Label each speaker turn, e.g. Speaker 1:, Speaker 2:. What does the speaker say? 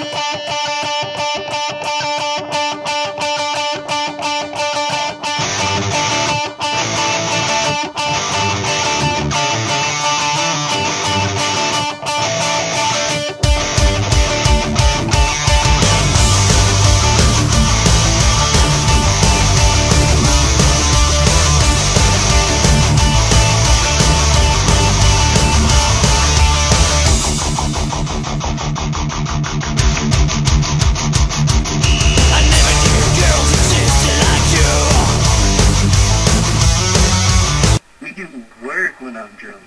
Speaker 1: Thank you. Mount Jones.